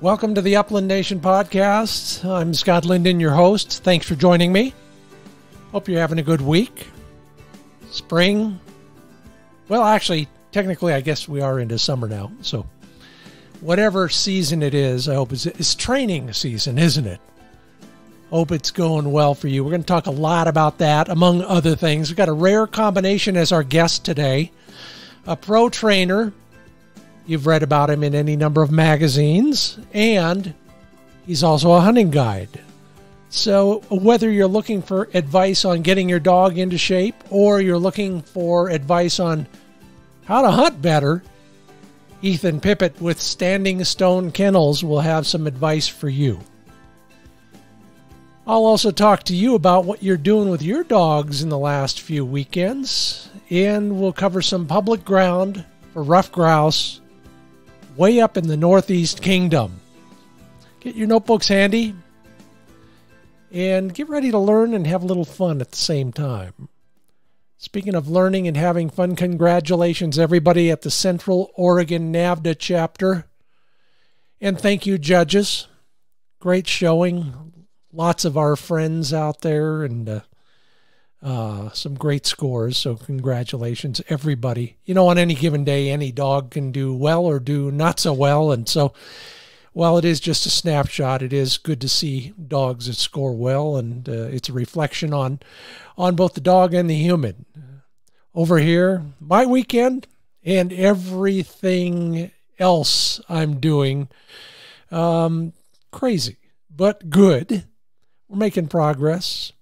Welcome to the Upland Nation podcast. I'm Scott Linden, your host. Thanks for joining me. Hope you're having a good week. Spring. Well, actually, technically, I guess we are into summer now. So, whatever season it is, I hope it's, it's training season, isn't it? Hope it's going well for you. We're going to talk a lot about that, among other things. We've got a rare combination as our guest today a pro trainer You've read about him in any number of magazines, and he's also a hunting guide. So, whether you're looking for advice on getting your dog into shape or you're looking for advice on how to hunt better, Ethan Pippitt with Standing Stone Kennels will have some advice for you. I'll also talk to you about what you're doing with your dogs in the last few weekends, and we'll cover some public ground for ruffed grouse way up in the Northeast Kingdom. Get your notebooks handy and get ready to learn and have a little fun at the same time. Speaking of learning and having fun, congratulations everybody at the Central Oregon NAVHDA chapter. And thank you, judges. Great showing. Lots of our friends out there and uh, uh, some great scores. So, congratulations, everybody. You know, on any given day, any dog can do well or do not so well. And so, while it is just a snapshot, it is good to see dogs that score well, and uh, it's a reflection on on both the dog and the human. Over here, my weekend and everything else I'm doing, um, crazy but good. We're making progress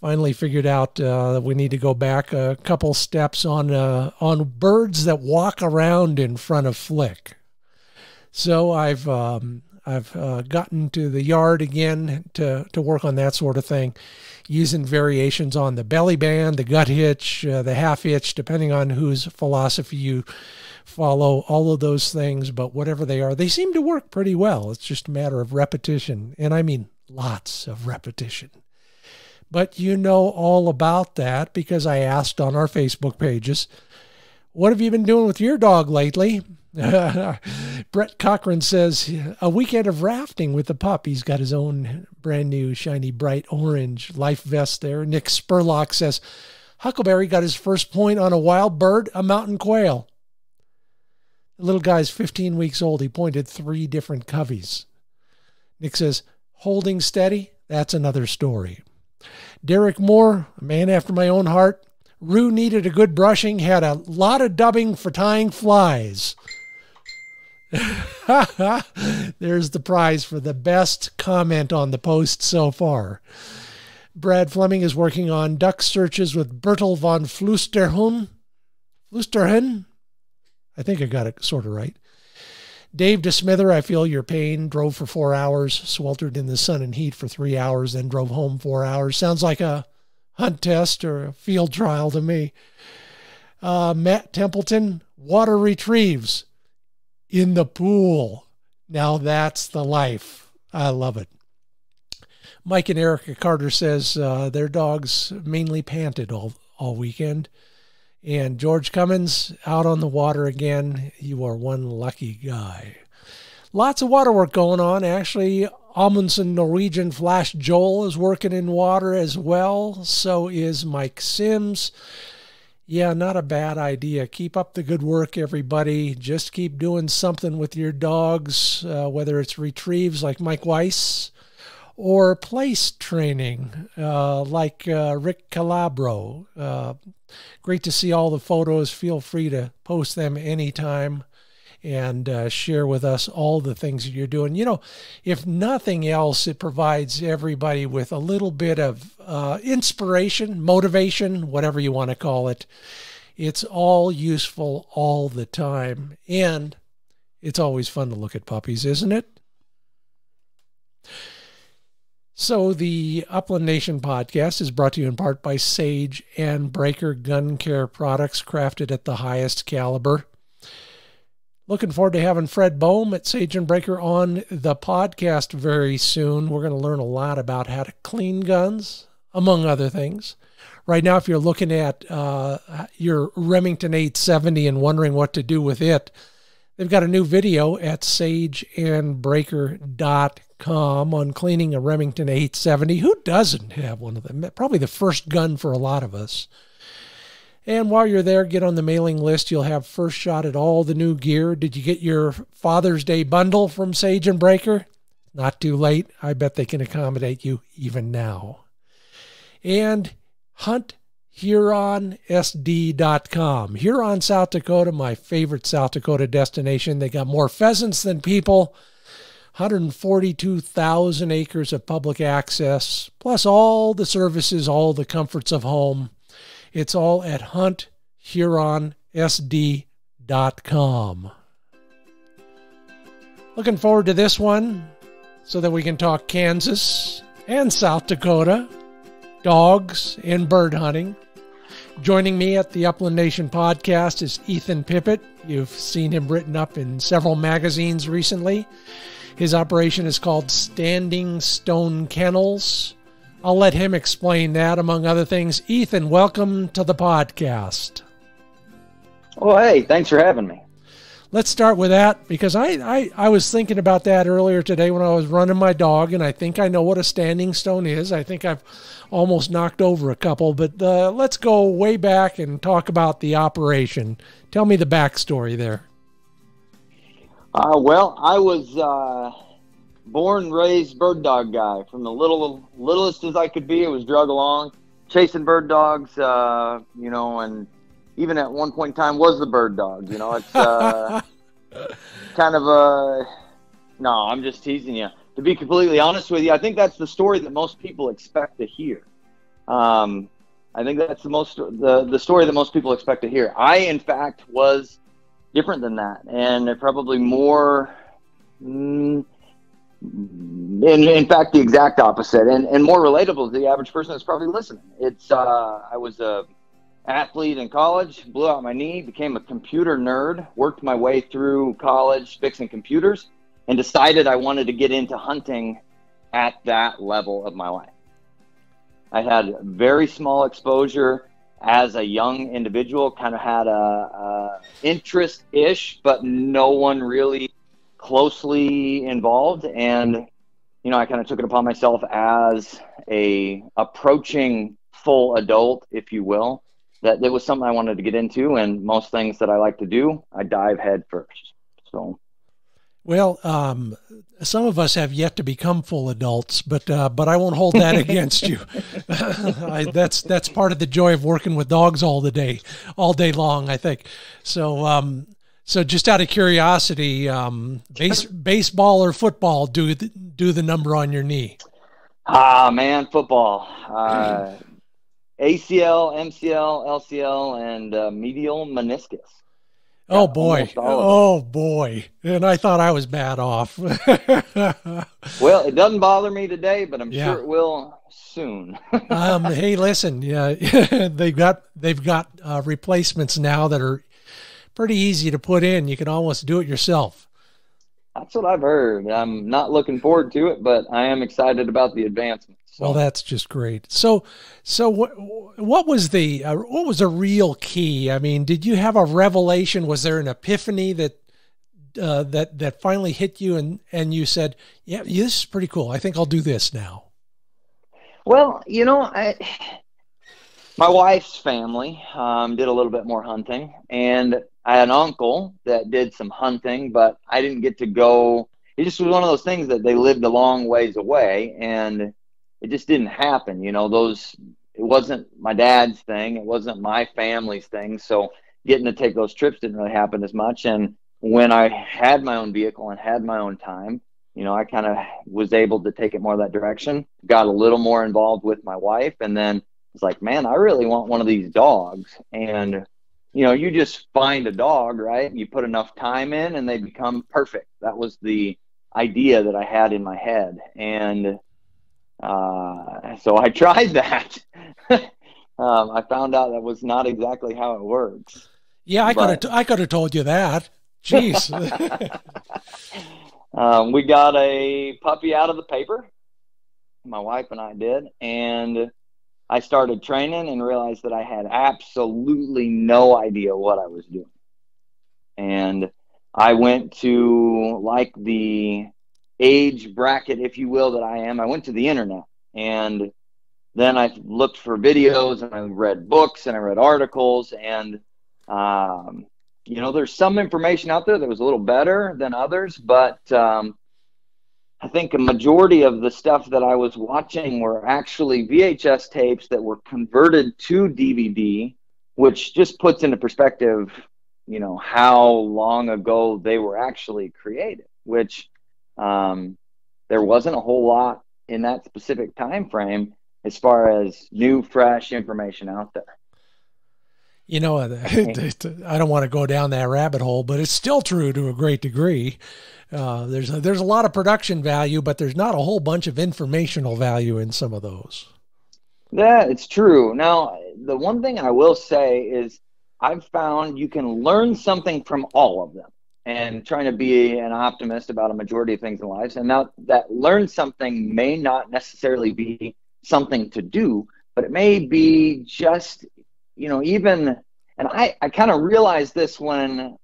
finally figured out uh, that we need to go back a couple steps on uh, on birds that walk around in front of Flick. So I've um, I've uh, gotten to the yard again to to work on that sort of thing, using variations on the belly band, the gut hitch, uh, the half hitch, depending on whose philosophy you follow. All of those things, but whatever they are, they seem to work pretty well. It's just a matter of repetition, and I mean lots of repetition. But you know all about that because I asked on our Facebook pages, what have you been doing with your dog lately? Brett Cochran says, a weekend of rafting with the pup. He's got his own brand new, shiny, bright orange life vest there. Nick Spurlock says, Huckleberry got his first point on a wild bird, a mountain quail. The little guy's 15 weeks old. He pointed three different coveys. Nick says, holding steady, that's another story. Derek Moore, a man after my own heart. Rue needed a good brushing, had a lot of dubbing for tying flies. There's the prize for the best comment on the post so far. Brad Fleming is working on duck searches with Bertel von Flusterhun. Flusterhun? I think I got it sort of right. Dave DeSmither, I feel your pain. Drove for four hours, sweltered in the sun and heat for three hours, then drove home four hours. Sounds like a hunt test or a field trial to me. Uh, Matt Templeton, water retrieves in the pool. Now that's the life. I love it. Mike and Erica Carter says uh, their dogs mainly panted all, all weekend. And George Cummins out on the water again. You are one lucky guy. Lots of water work going on. Actually, Amundsen Norwegian Flash Joel is working in water as well. So is Mike Sims. Yeah, not a bad idea. Keep up the good work, everybody. Just keep doing something with your dogs, uh, whether it's retrieves like Mike Weiss or place training uh, like uh, Rick Calabro. Uh, great to see all the photos. Feel free to post them anytime and uh, share with us all the things that you're doing. You know, if nothing else, it provides everybody with a little bit of uh, inspiration, motivation, whatever you want to call it. It's all useful all the time. And it's always fun to look at puppies, isn't it? So, the Upland Nation podcast is brought to you in part by Sage and Braker Gun Care products crafted at the highest caliber. Looking forward to having Fred Bohm at Sage and Braker on the podcast very soon. We're going to learn a lot about how to clean guns, among other things. Right now, if you're looking at uh, your Remington 870 and wondering what to do with it, They've got a new video at sageandbraker.com on cleaning a Remington 870. Who doesn't have one of them? Probably the first gun for a lot of us. And while you're there, get on the mailing list. You'll have first shot at all the new gear. Did you get your Father's Day bundle from Sage and Braker? Not too late. I bet they can accommodate you even now. And huntHuronSD.com. Huron, South Dakota, my favorite South Dakota destination. They got more pheasants than people. 142,000 acres of public access, plus all the services, all the comforts of home. It's all at hunthuronsd.com. Looking forward to this one so that we can talk Kansas and South Dakota, dogs and bird hunting. Joining me at the Upland Nation podcast is Ethan Pippitt. You've seen him written up in several magazines recently. His operation is called Standing Stone Kennels. I'll let him explain that, among other things. Ethan, welcome to the podcast. Oh, hey, thanks for having me. Let's start with that because I, I, I was thinking about that earlier today when I was running my dog, and I think I know what a standing stone is. I think I've almost knocked over a couple, but uh, let's go way back and talk about the operation. Tell me the backstory there. Uh, well, I was. Uh born raised bird dog guy from the little littlest as I could be. I was drug along chasing bird dogs, uh, you know, and even at one point in time was the bird dog. You know, it's uh, kind of a no. I'm just teasing you. To be completely honest with you, I think that's the story that most people expect to hear. Um, I think that's the most the the story that most people expect to hear. I, in fact, was different than that, and probably more. Mm, in, in fact, the exact opposite, and, and more relatable to the average person that's probably listening. It's uh, I was a athlete in college, blew out my knee, became a computer nerd, worked my way through college fixing computers, and decided I wanted to get into hunting at that level of my life. I had very small exposure as a young individual, kind of had a, a interest ish, but no one really closely involved and you know i kind of took it upon myself as a approaching full adult if you will that it was something i wanted to get into and most things that i like to do i dive head first so well um, some of us have yet to become full adults but uh, but i won't hold that against you I, that's that's part of the joy of working with dogs all the day all day long i think so um, so, just out of curiosity, um, base, baseball or football do the, do the number on your knee? Ah, man, football. Uh, ACL, MCL, LCL, and uh, medial meniscus. Oh boy! Oh boy! And I thought I was bad off. well, it doesn't bother me today, but I'm yeah. sure it will soon. um, hey, listen, yeah, they've got they've got uh, replacements now that are pretty easy to put in. You can almost do it yourself. That's what I've heard. I'm not looking forward to it, but I am excited about the advancements. So. Well, that's just great. So, so what what was the uh, what was a real key? I mean, did you have a revelation? Was there an epiphany that uh, that that finally hit you, and and you said, "Yeah, this is pretty cool. I think I'll do this now." Well, you know, I my wife's family um, did a little bit more hunting, and I had an uncle that did some hunting, but I didn't get to go. It just was one of those things that they lived a long ways away, and it just didn't happen. You know, those it wasn't my dad's thing, it wasn't my family's thing, so getting to take those trips didn't really happen as much. And when I had my own vehicle and had my own time, you know, I kind of was able to take it more that direction. Got a little more involved with my wife, and then was like, man, I really want one of these dogs, and you know, you just find a dog, right? You put enough time in and they become perfect. That was the idea that I had in my head. And uh, so I tried that. um, I found out that was not exactly how it works. Yeah, I could have I could have told you that. Jeez. um, we got a puppy out of the paper. My wife and I did, and I started training and realized that I had absolutely no idea what I was doing. And I went to like the age bracket, if you will, that I am. I went to the internet and then I looked for videos and I read books and I read articles and um, you know there's some information out there that was a little better than others, but um, I think a majority of the stuff that I was watching were actually VHS tapes that were converted to DVD, which just puts into perspective, you know, how long ago they were actually created. Which um, there wasn't a whole lot in that specific time frame as far as new, fresh information out there. You know, I don't want to go down that rabbit hole, but it's still true to a great degree. Uh, there's a, there's a lot of production value, but there's not a whole bunch of informational value in some of those. Yeah, it's true. Now, the one thing I will say is I've found you can learn something from all of them and trying to be an optimist about a majority of things in life. And now that learn something may not necessarily be something to do, but it may be just, you know, even, and I, I kind of realized this when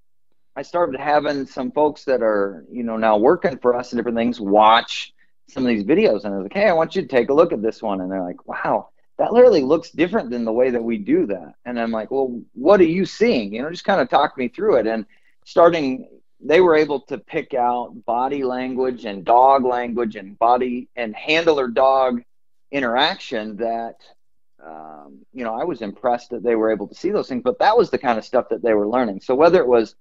I started having some folks that are, you know, now working for us and different things watch some of these videos. And I was like, hey, I want you to take a look at this one. And they're like, wow, that literally looks different than the way that we do that. And I'm like, well, what are you seeing? You know, just kind of talk me through it. And starting, they were able to pick out body language and dog language and body and handler dog interaction that um, you know, I was impressed that they were able to see those things, but that was the kind of stuff that they were learning. So whether it was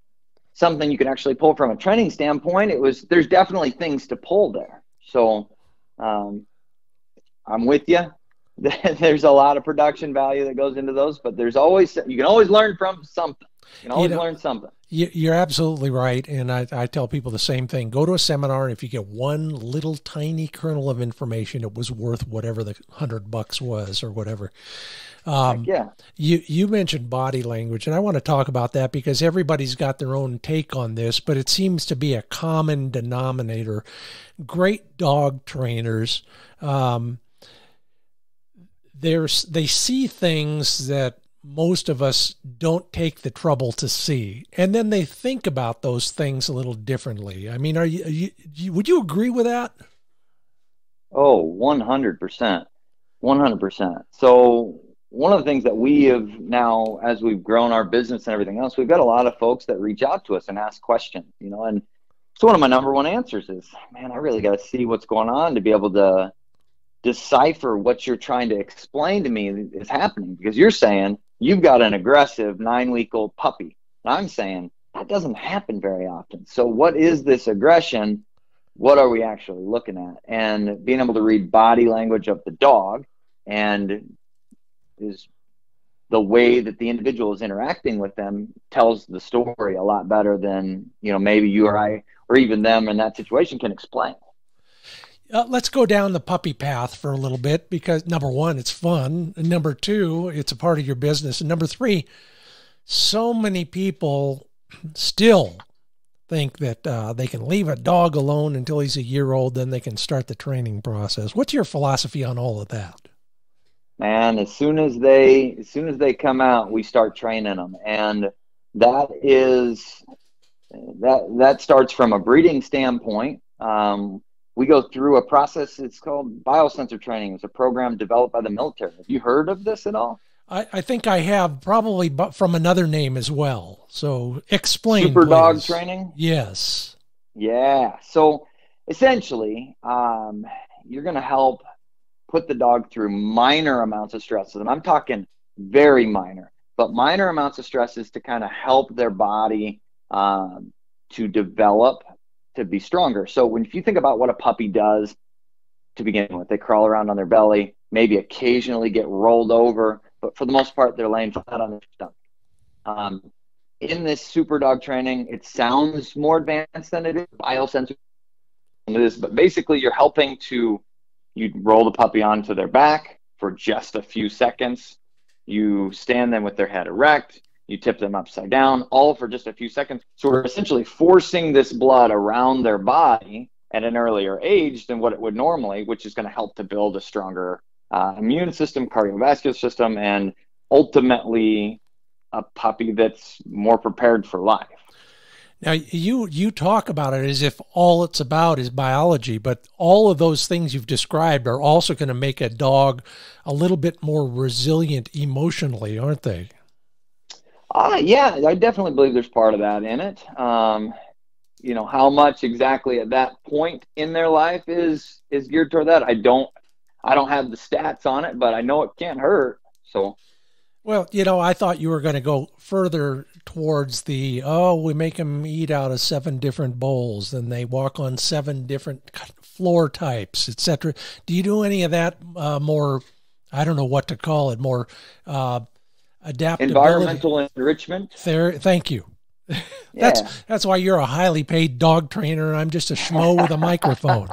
something you can actually pull from a training standpoint, it was there's definitely things to pull there. So um, I'm with you. there's a lot of production value that goes into those, but there's always you can always learn from something. You can always you know, learn something. You're absolutely right, and I, I tell people the same thing. Go to a seminar, and if you get one little tiny kernel of information, it was worth whatever the hundred bucks was or whatever. Um, yeah. You you mentioned body language, and I want to talk about that because everybody's got their own take on this, but it seems to be a common denominator. Great dog trainers, um, there's they see things that most of us don't take the trouble to see, and then they think about those things a little differently. I mean, are you, are you would you agree with that? oh Oh, one hundred percent, one hundred percent. So one of the things that we have now, as we've grown our business and everything else, we've got a lot of folks that reach out to us and ask questions, you know, and so one of my number one answers is, man, I really got to see what's going on to be able to decipher what you're trying to explain to me is happening because you're saying you've got an aggressive nine week old puppy. And I'm saying that doesn't happen very often. So, what is this aggression? What are we actually looking at? And being able to read body language of the dog and is the way that the individual is interacting with them tells the story a lot better than you know maybe you or I or even them in that situation can explain. Uh, let's go down the puppy path for a little bit because number one, it's fun. And number two, it's a part of your business. And number three, so many people still think that uh, they can leave a dog alone until he's a year old, then they can start the training process. What's your philosophy on all of that? man as soon as they as soon as they come out we start training them and that is that that starts from a breeding standpoint um, we go through a process it's called biosensor training it's a program developed by the military have you heard of this at all I, I think I have probably but from another name as well. So explain. Super please. dog training. Yes. Yeah. So essentially, um, you're going to help put the dog through minor amounts of stresses. And I'm talking very minor, but minor amounts of stresses to kind of help their body um, to develop to be stronger. So when if you think about what a puppy does to begin with, they crawl around on their belly, maybe occasionally get rolled over, but for the most part, they're laying flat on their stomach. Um, in this super dog training, it sounds more advanced than it is. Biosensor it is, but basically, you're helping to you roll the puppy onto their back for just a few seconds. You stand them with their head erect. You tip them upside down, all for just a few seconds. So we're essentially forcing this blood around their body at an earlier age than what it would normally, which is going to help to build a stronger uh, immune system, cardiovascular system, and ultimately a puppy that's more prepared for life. Now you you talk about it as if all it's about is biology, but all of those things you've described are also going to make a dog a little bit more resilient emotionally, aren't they? Uh, yeah, I definitely believe there's part of that in it. Um, you know, how much exactly at that point in their life is is geared toward that. I don't I don't have the stats on it, but I know it can't hurt. So well, you know, I thought you were going to go further towards the oh, we make them eat out of seven different bowls, and they walk on seven different floor types, etc. Do you do any of that uh, more? I don't know what to call it. More uh, environmental enrichment. There, thank you. that's yeah. that's why you're a highly paid dog trainer, and I'm just a schmo with a microphone.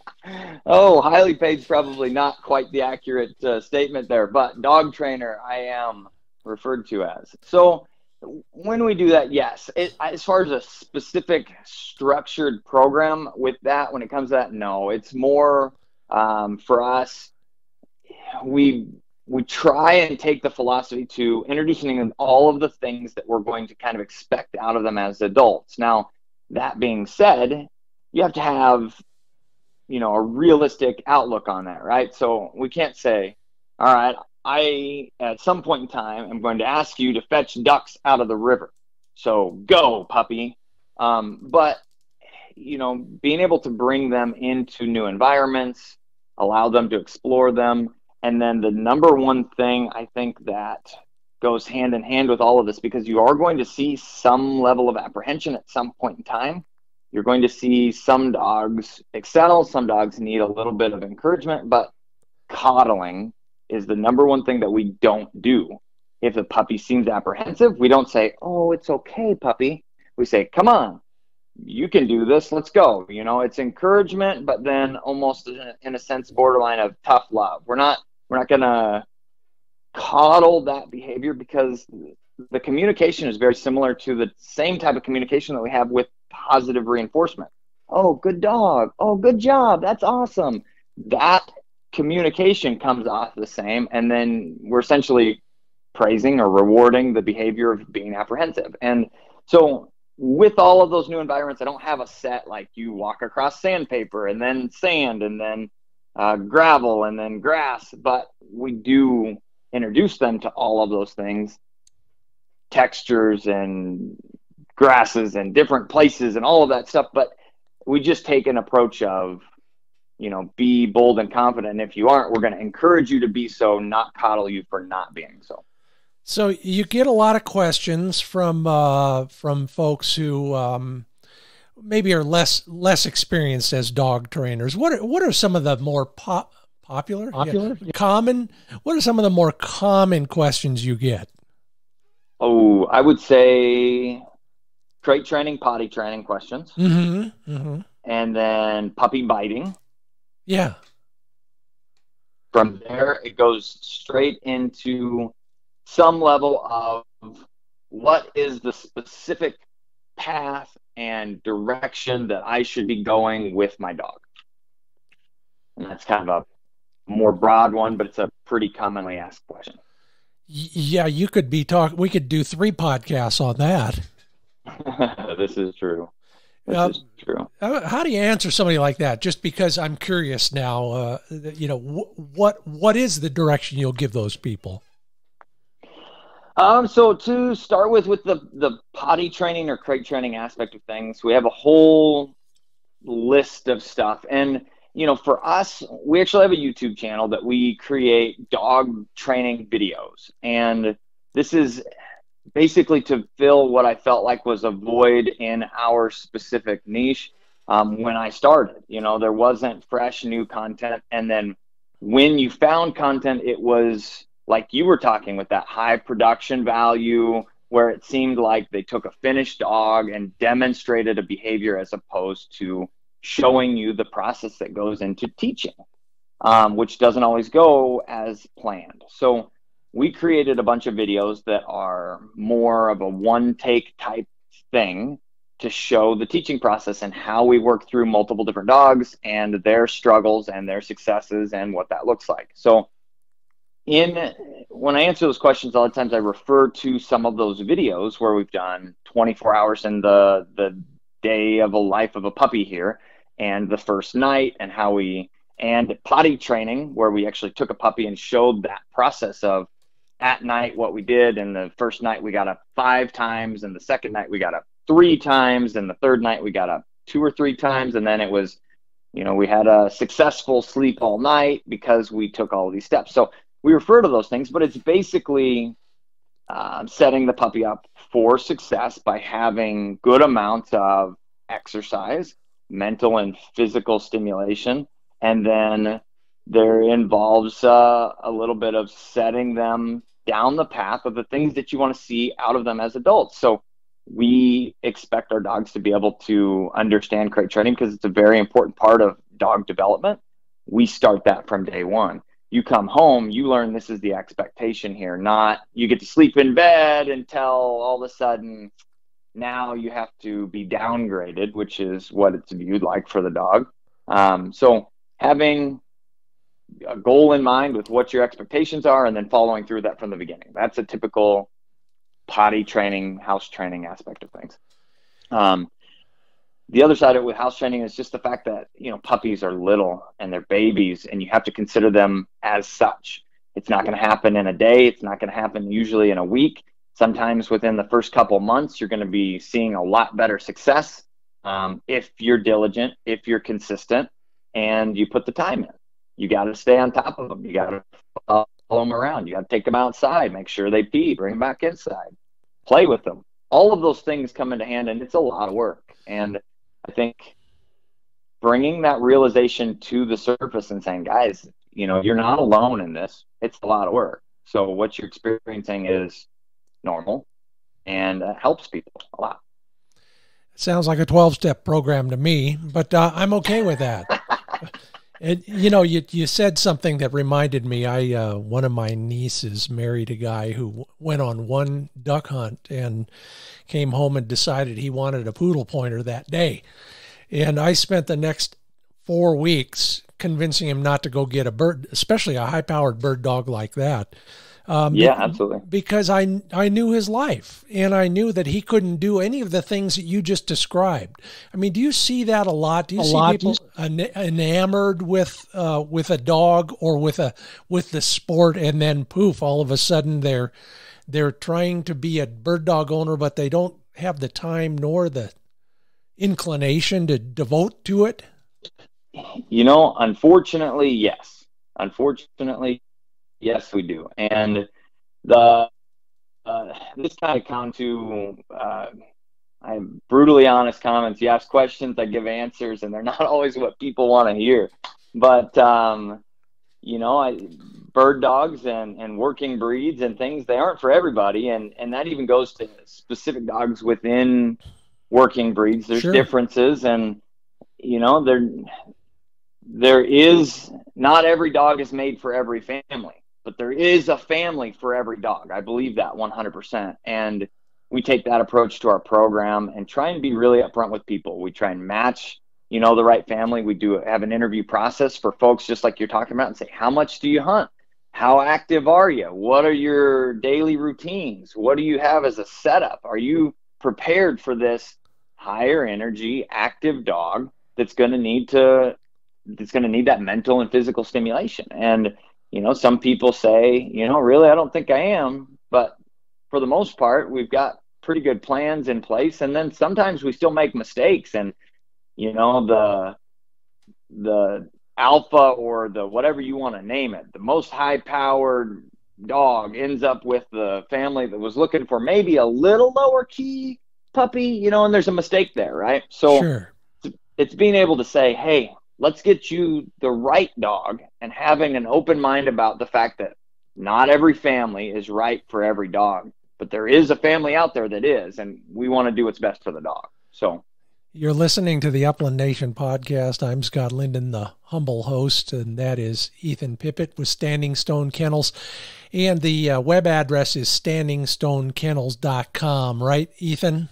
oh, highly paid is probably not quite the accurate uh, statement there, but dog trainer I am referred to as. So when we do that, yes. It, as far as a specific structured program with that, when it comes to that, no. It's more um, for us. We we try and take the philosophy to introducing them all of the things that we're going to kind of expect out of them as adults. Now, that being said, you have to have you know a realistic outlook on that right? So we can't say all right i at some point in time am going to ask you to fetch ducks out of the river. So go puppy. Um, but you know being able to bring them into new environments allow them to explore them and then the number one thing i think that goes hand in hand with all of this because you are going to see some level of apprehension at some point in time you're going to see some dogs excel, some dogs need a little bit of encouragement, but coddling is the number one thing that we don't do. If the puppy seems apprehensive, we don't say, Oh, it's okay, puppy. We say, Come on, you can do this. Let's go. You know, it's encouragement, but then almost in a sense, borderline of tough love. We're not, we're not going to coddle that behavior because the communication is very similar to the same type of communication that we have with positive reinforcement. Oh, good dog. Oh, good job. That's awesome. That communication comes off the same. And then we're essentially praising or rewarding the behavior of being apprehensive. And so, with all of those new environments, I don't have a set like you walk across sandpaper and then sand and then uh, gravel and then grass, but we do introduce them to all of those things textures and grasses and different places and all of that stuff. But we just take an approach of, you know, be bold and confident. And if you aren't, we're going to encourage you to be so, not coddle you for not being so. So you get a lot of questions from uh, from folks who um, maybe are less less experienced as dog trainers. What are, what are some of the more pop, popular, popular, yeah. common? What are some of the more common questions you get? Oh, I would say crate training, potty training questions, mm-hmm, mm-hmm. and then puppy biting. Yeah. From there, it goes straight into some level of what is the specific path and direction that I should be going with my dog. And that's kind of a more broad one, but it's a pretty commonly asked question. Yeah, you could be talking. We could do three podcasts on that. this is true. This uh, is true. How do you answer somebody like that? Just because I'm curious now, uh, you know, wh- what what is the direction you'll give those people? Um, so to start with, with the the potty training or crate training aspect of things, we have a whole list of stuff, and you know, for us, we actually have a YouTube channel that we create dog training videos, and this is basically to fill what I felt like was a void in our specific niche um, when I started. You know, there wasn't fresh new content. And then when you found content, it was like you were talking with that high production value where it seemed like they took a finished dog and demonstrated a behavior as opposed to showing you the process that goes into teaching, um, which doesn't always go as planned. So we created a bunch of videos that are more of a one take type thing to show the teaching process and how we work through multiple different dogs and their struggles and their successes and what that looks like. So in when I answer those questions, a lot of times I refer to some of those videos where we've done 24 hours in the the day of a life of a puppy here, and the first night, and how we and potty training where we actually took a puppy and showed that process of at night what we did. And the first night we got up five times, and the second night we got up three times, and the third night we got up two or three times, and then it was you know we had a successful sleep all night because we took all these steps so we refer to those things, but it's basically uh, setting the puppy up for success by having good amounts of exercise, mental and physical stimulation, and then there involves uh, a little bit of setting them down the path of the things that you want to see out of them as adults. So we expect our dogs to be able to understand crate training because it's a very important part of dog development. We start that from day one you come home, you learn this is the expectation here, not you get to sleep in bed until all of a sudden now you have to be downgraded, which is what it's viewed like for the dog. Um, so having a goal in mind with what your expectations are and then following through that from the beginning. That's a typical potty training, house training aspect of things. Um, the other side of it with house training is just the fact that you know puppies are little and they're babies and you have to consider them as such. It's not going to happen in a day. It's not going to happen usually in a week. Sometimes within the first couple months you're going to be seeing a lot better success um, if you're diligent if you're consistent and you put the time in. You got to stay on top of them you got to follow them around. You got to take them outside make sure they pee bring them back inside play with them all of those things come into hand and it's a lot of work. And I think bringing that realization to the surface and saying, guys, you know, you're not alone in this. It's a lot of work. So what you're experiencing is normal and uh, helps people a lot. Sounds like a 12 step program to me, but uh, I'm okay with that. And you know, you you said something that reminded me. I uh, one of my nieces married a guy who went on one duck hunt and came home and decided he wanted a poodle pointer that day. And I spent the next four weeks convincing him not to go get a bird, especially a high powered bird dog like that. Um, yeah, absolutely. Because I I knew his life, and I knew that he couldn't do any of the things that you just described. I mean, do you see that a lot? Do you a see lot. people enamored with uh, with a dog or with a with the sport, and then poof, all of a sudden they're they're trying to be a bird dog owner, but they don't have the time nor the inclination to devote to it. You know, unfortunately, yes. Unfortunately, Yes, we do. And the uh, this kind of come to uh, I'm brutally honest comments. You ask questions, I give answers, and they're not always what people want to hear. But um, you know, I, bird dogs and, and working breeds and things they aren't for everybody, and and that even goes to specific dogs within working breeds. There's sure. differences, and you know there there is not every dog is made for every family but there is a family for every dog. I believe that 100%. And we take that approach to our program and try and be really upfront with people. We try and match, you know, the right family. We do have an interview process for folks just like you're talking about and say, how much do you hunt? How active are you? What are your daily routines? What do you have as a setup? Are you prepared for this higher energy active dog that's going to need to that's going to need that mental and physical stimulation? And you know, some people say, you know, really, I don't think I am. But for the most part, we've got pretty good plans in place. And then sometimes we still make mistakes. And, you know, the, the alpha or the whatever you want to name it, the most high powered dog ends up with the family that was looking for maybe a little lower key puppy, you know, and there's a mistake there, right? So sure. it's being able to say, hey, let's get you the right dog and having an open mind about the fact that not every family is right for every dog, but there is a family out there that is, and we want to do what's best for the dog. So you're listening to the Upland Nation podcast. I'm Scott Linden, the humble host, and that is Ethan Pippitt with Standing Stone Kennels. And the uh, web address is standingstonekennels.com, right, Ethan?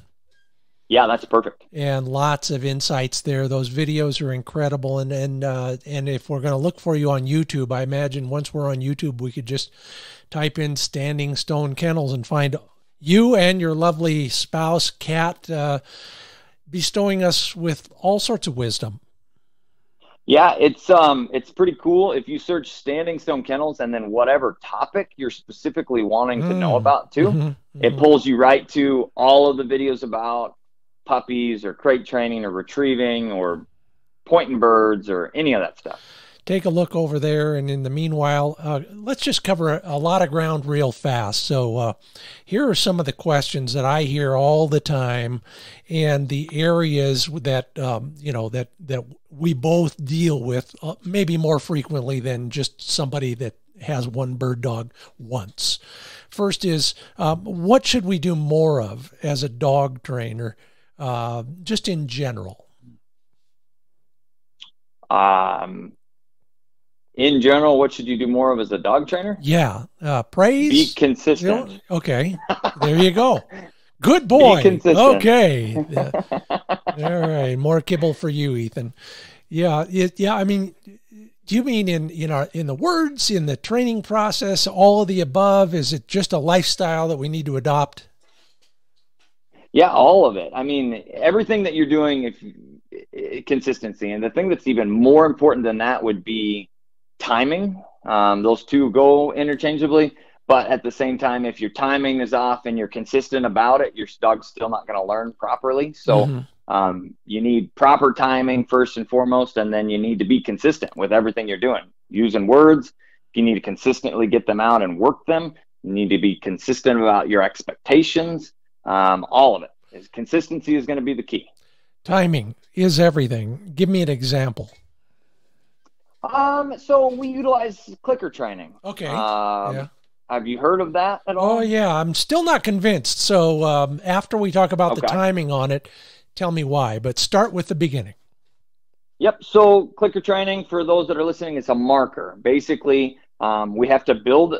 Yeah, that's perfect. And lots of insights there. Those videos are incredible. And and uh, and if we're going to look for you on YouTube, I imagine once we're on YouTube, we could just type in "Standing Stone Kennels" and find you and your lovely spouse, Kat, uh, bestowing us with all sorts of wisdom. Yeah, it's um it's pretty cool. If you search Standing Stone Kennels and then whatever topic you're specifically wanting mm. to know mm. about too, mm-hmm, mm-hmm. it pulls you right to all of the videos about puppies or crate training or retrieving or pointing birds or any of that stuff. Take a look over there. And in the meanwhile, uh, let's just cover a, a, lot of ground real fast. So, uh, here are some of the questions that I hear all the time, and the areas that um, you know that that we both deal with, uh, maybe more frequently than just somebody that has one bird dog once. First is um, what should we do more of as a dog trainer uh, just in general? Um, in general, what should you do more of as a dog trainer? Yeah, uh, praise. Be consistent. You know, okay, there you go. Good boy. Okay. All right, more kibble for you, Ethan. Yeah, it, yeah. I mean, do you mean in you know in the words, in the training process, all of the above? Is it just a lifestyle that we need to adopt? Yeah, all of it. I mean, everything that you're doing, if consistency, and the thing that's even more important than that would be timing. Um, those two go interchangeably, but at the same time, if your timing is off and you're consistent about it, your dog's still not going to learn properly. So mm-hmm. um, you need proper timing first and foremost, and then you need to be consistent with everything you're doing. Using words, you need to consistently get them out and work them, you need to be consistent about your expectations um, all of it. Is consistency is going to be the key. Timing is everything. Give me an example. Um, so we utilize clicker training. Okay. Um, yeah. Have you heard of that at all? Oh yeah, I'm still not convinced. So um, after we talk about okay. the timing on it, tell me why. But start with the beginning. Yep. So clicker training for those that are listening is a marker. Basically, um, we have to build.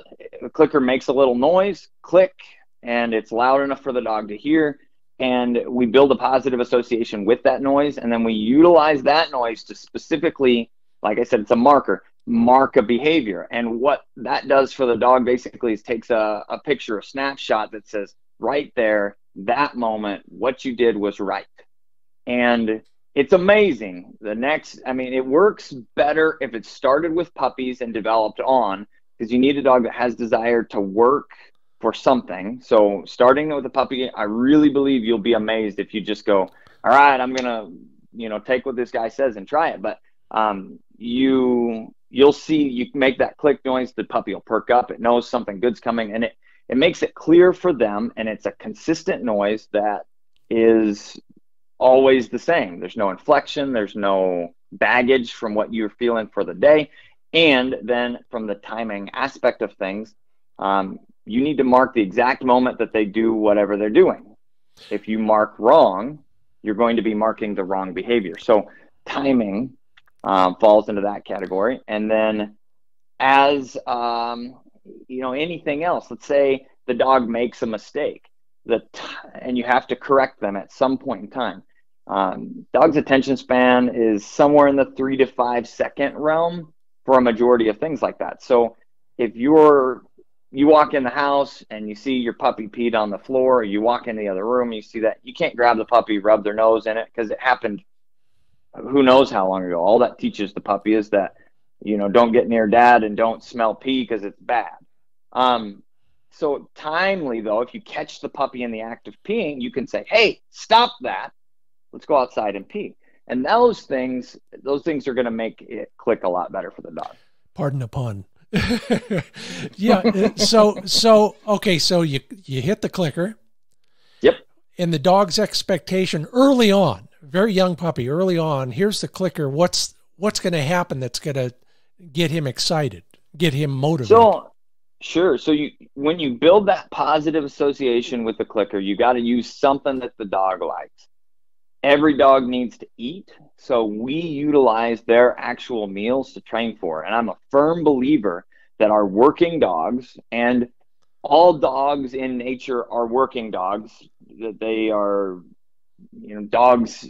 Clicker makes a little noise, click, and it's loud enough for the dog to hear. And we build a positive association with that noise. And then we utilize that noise to specifically, like I said, it's a marker, mark a behavior. And what that does for the dog basically is takes a, a picture, a snapshot that says, right there, that moment, what you did was right. And it's amazing. The next, I mean, it works better if it started with puppies and developed on because you need a dog that has desire to work for something. So starting with a puppy, I really believe you'll be amazed if you just go, all right, I'm gonna, you know, take what this guy says and try it. But um, you you'll see you make that click noise, the puppy will perk up. It knows something good's coming, and it it makes it clear for them, and it's a consistent noise that is always the same. There's no inflection. There's no baggage from what you're feeling for the day. And then from the timing aspect of things, um, you need to mark the exact moment that they do whatever they're doing. If you mark wrong, you're going to be marking the wrong behavior. So timing um, falls into that category. And then as um, you know anything else, let's say the dog makes a mistake, the and you have to correct them at some point in time. Um, dog's attention span is somewhere in the three to five second realm for a majority of things like that. So if you're you walk in the house and you see your puppy peed on the floor, or you walk in the other room, you see that you can't grab the puppy, rub their nose in it because it happened who knows how long ago. All that teaches the puppy is that, you know, don't get near dad and don't smell pee because it's bad. Um, so timely though, if you catch the puppy in the act of peeing, you can say, Hey, stop that. Let's go outside and pee. And those things, those things are going to make it click a lot better for the dog. Pardon the pun. yeah. Uh, so so okay. So you you hit the clicker. Yep. And the dog's expectation early on, very young puppy, early on. Here's the clicker. What's what's going to happen that's going to get him excited, get him motivated? So sure. So you when you build that positive association with the clicker, you got to use something that the dog likes every dog needs to eat. So we utilize their actual meals to train for. And I'm a firm believer that our working dogs and all dogs in nature are working dogs, that they are you know, dogs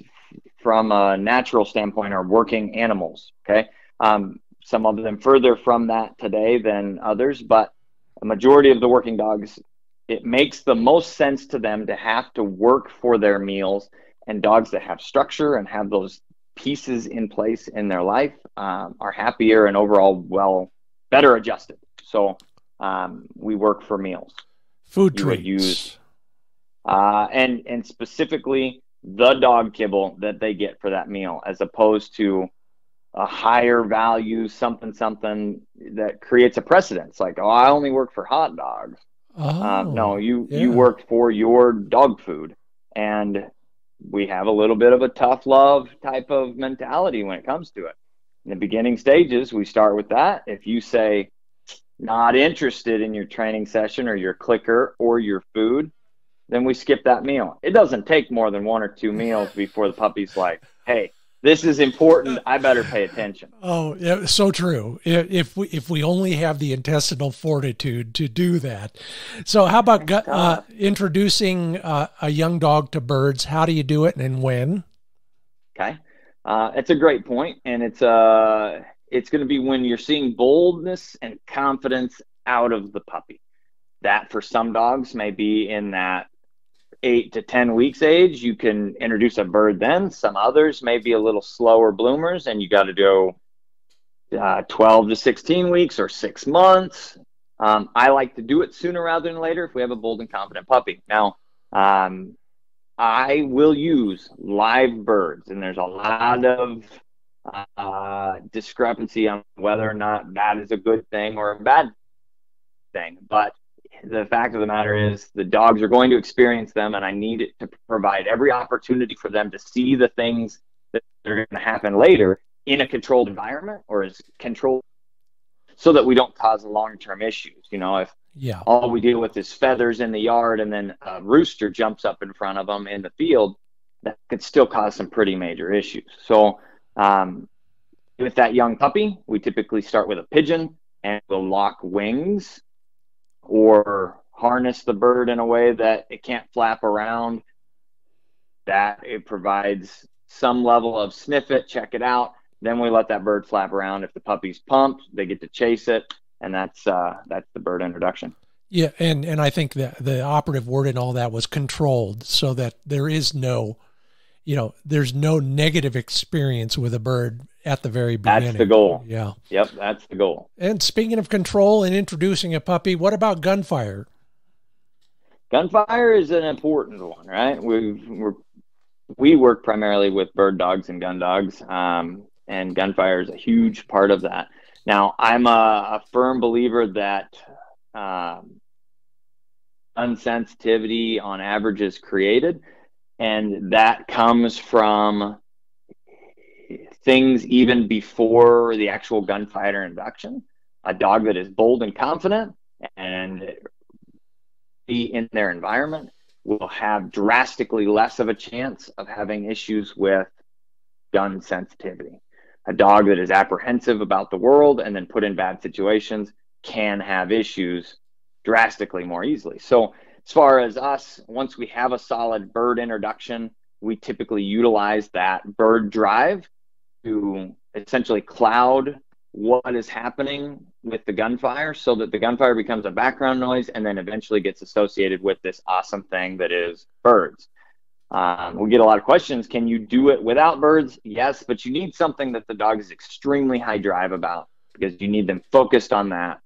from a natural standpoint are working animals. Okay. Um, some of them further from that today than others, but a majority of the working dogs, it makes the most sense to them to have to work for their meals. And dogs that have structure and have those pieces in place in their life um, are happier and overall well better adjusted. So um, we work for meals. Food you treats. use, uh, and and specifically the dog kibble that they get for that meal, as opposed to a higher value something something that creates a precedence. Like, oh, I only work for hot dogs. Oh, um, no, you yeah. you work for your dog food, and we have a little bit of a tough love type of mentality when it comes to it. In the beginning stages, we start with that. If you say not interested in your training session or your clicker or your food, then we skip that meal. It doesn't take more than one or two meals before the puppy's like, "Hey, this is important. I better pay attention." Oh, yeah, so true. If we if we only have the intestinal fortitude to do that. So, how about uh, introducing uh, a young dog to birds? How do you do it, and when? Okay, uh, it's a great point, and it's uh it's going to be when you're seeing boldness and confidence out of the puppy. That for some dogs may be in that eight to 10 weeks age. You can introduce a bird then. Some others may be a little slower bloomers, and you got to go uh, 12 to 16 weeks or six months. Um, I like to do it sooner rather than later if we have a bold and confident puppy. Now, um, I will use live birds, and there's a lot of uh, discrepancy on whether or not that is a good thing or a bad thing. But the fact of the matter is, the dogs are going to experience them, and I need it to provide every opportunity for them to see the things that are going to happen later in a controlled environment or as controlled so that we don't cause long term issues. You know, if yeah. all we deal with is feathers in the yard and then a rooster jumps up in front of them in the field, that could still cause some pretty major issues. So, um, with that young puppy, we typically start with a pigeon and we'll lock wings or harness the bird in a way that it can't flap around. That it provides some level of sniff it, check it out. Then we let that bird flap around. If the puppy's pumped, they get to chase it, and that's uh, that's the bird introduction. Yeah, and and I think that the operative word in all that was controlled, so that there is no you know, there's no negative experience with a bird at the very beginning. That's the goal. Yeah. Yep, that's the goal. And speaking of control and introducing a puppy, what about gunfire? Gunfire is an important one, right? we we we work primarily with bird dogs and gun dogs, um, and gunfire is a huge part of that. Now, I'm a, a firm believer that um, gun sensitivity on average is created and that comes from things even before the actual gunfighter induction. A dog that is bold and confident and be in their environment will have drastically less of a chance of having issues with gun sensitivity. A dog that is apprehensive about the world and then put in bad situations can have issues drastically more easily. So as far as us, once we have a solid bird introduction, we typically utilize that bird drive to essentially cloud what is happening with the gunfire so that the gunfire becomes a background noise and then eventually gets associated with this awesome thing that is birds. Um, we get a lot of questions. Can you do it without birds? Yes, but you need something that the dog is extremely high drive about because you need them focused on that.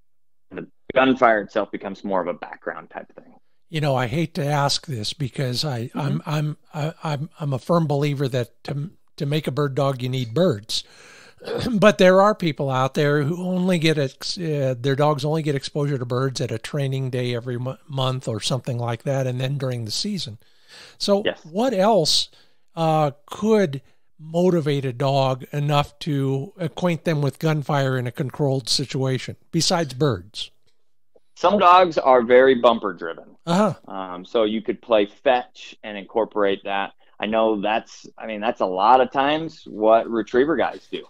The gunfire itself becomes more of a background type thing you know, I hate to ask this because I, mm-hmm. I'm, I'm, I, I'm, I'm a firm believer that to, to make a bird dog, you need birds. but there are people out there who only get ex- uh, their dogs only get exposure to birds at a training day every m- month or something like that, and then during the season. So, yes. what else uh, could motivate a dog enough to acquaint them with gunfire in a controlled situation besides birds? Some dogs are very bumper driven. Uh-huh. Um, so you could play fetch and incorporate that. I know that's, I mean, that's a lot of times what retriever guys do.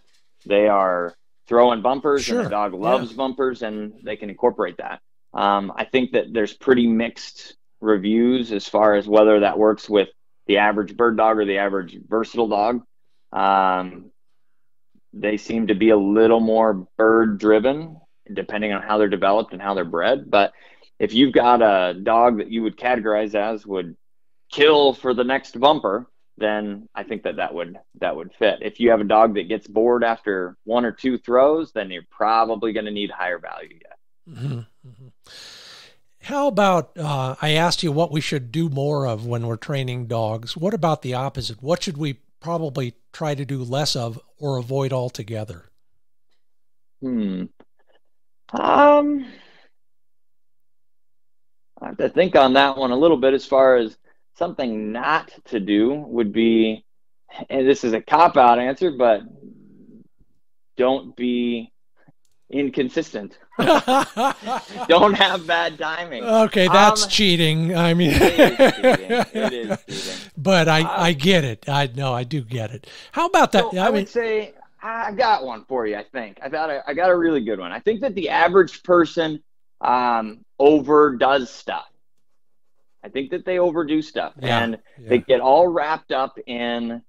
They are throwing bumpers, sure. and the dog loves yeah. bumpers, and they can incorporate that. Um, I think that there's pretty mixed reviews as far as whether that works with the average bird dog or the average versatile dog. Um, they seem to be a little more bird driven, depending on how they're developed and how they're bred. But if you've got a dog that you would categorize as would kill for the next bumper, then I think that that would that would fit. If you have a dog that gets bored after one or two throws, then you're probably going to need higher value yet. Mm-hmm. Mm-hmm. How about uh, I asked you what we should do more of when we're training dogs? What about the opposite? What should we probably try to do less of or avoid altogether? Hmm. Um, I have to think on that one a little bit as far as something not to do would be, and this is a cop out answer, but don't be inconsistent. don't have bad timing. Okay, that's um, cheating. I mean, it is cheating. It is cheating. But I, um, I get it. I know I do get it. How about that? So I, I mean, would say I got one for you. I think I got a, I got a really good one. I think that the average person um, overdoes stuff. I think that they overdo stuff yeah, and yeah. they get all wrapped up in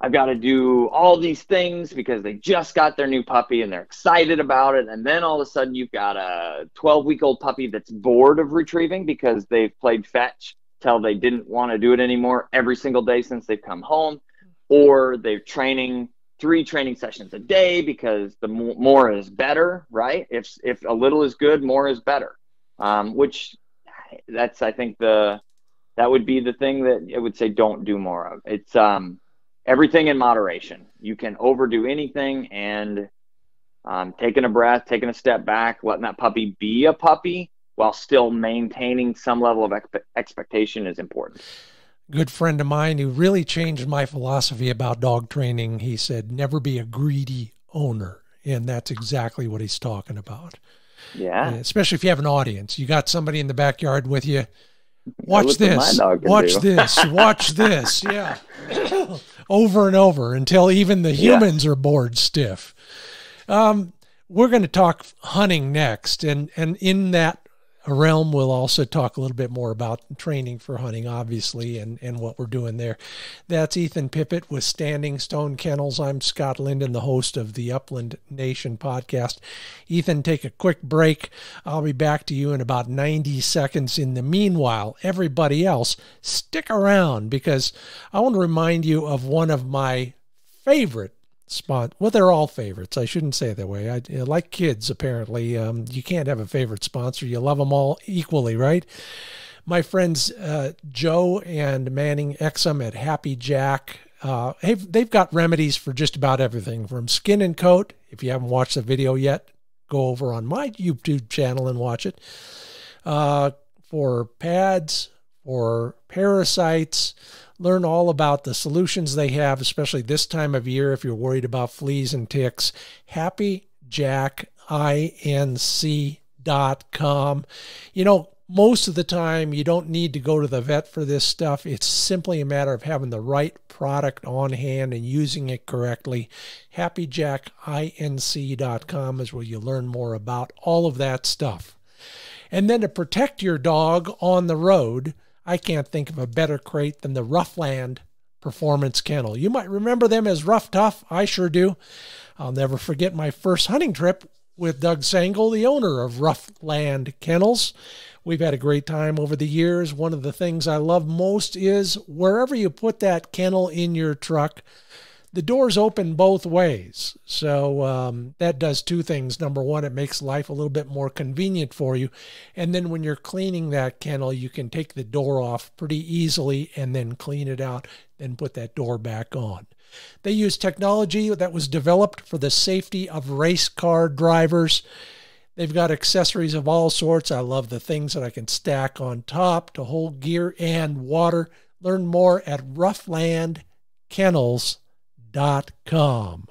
I've got to do all these things because they just got their new puppy and they're excited about it. And then all of a sudden, you've got a 12 week old puppy that's bored of retrieving because they've played fetch till they didn't want to do it anymore every single day since they've come home, or they're training three training sessions a day because the more is better, right? If if a little is good, more is better. Um, which that's I think the that would be the thing that it would say don't do more of. It's um everything in moderation. You can overdo anything and um, taking a breath, taking a step back, letting that puppy be a puppy while still maintaining some level of expe- expectation is important. Good friend of mine who really changed my philosophy about dog training. He said, never be a greedy owner. And that's exactly what he's talking about. Yeah. especially if you have an audience. You got somebody in the backyard with you. Watch this. Watch this. Watch this. Yeah. over and over until even the humans yeah. are bored stiff. Um, we're going to talk hunting next, and and in that realm, we'll also talk a little bit more about training for hunting, obviously, and, and what we're doing there. That's Ethan Pippitt with Standing Stone Kennels. I'm Scott Linden, the host of the Upland Nation podcast. Ethan, take a quick break. I'll be back to you in about 90 seconds. In the meanwhile, everybody else, stick around because I want to remind you of one of my favorite spot. Well, they're all favorites. I shouldn't say that way. I like kids. Apparently, um, you can't have a favorite sponsor. You love them all equally, right? My friends uh, Joe and Manning Exum at Happy Jack. Uh, they've, they've got remedies for just about everything from skin and coat. If you haven't watched the video yet, go over on my YouTube channel and watch it. Uh, for pads, for parasites, learn all about the solutions they have, especially this time of year if you're worried about fleas and ticks. HappyJackInc.com. You know, most of the time you don't need to go to the vet for this stuff. It's simply a matter of having the right product on hand and using it correctly. HappyJackInc.com is where you learn more about all of that stuff. And then to protect your dog on the road, I can't think of a better crate than the RuffLand Performance Kennel. You might remember them as Ruff Tuff. I sure do. I'll never forget my first hunting trip with Doug Sangle, the owner of RuffLand Kennels. We've had a great time over the years. One of the things I love most is wherever you put that kennel in your truck, the doors open both ways. So um, that does two things. Number one, it makes life a little bit more convenient for you. And then when you're cleaning that kennel, you can take the door off pretty easily and then clean it out and put that door back on. They use technology that was developed for the safety of race car drivers. They've got accessories of all sorts. I love the things that I can stack on top to hold gear and water. Learn more at RuffLand Kennels com.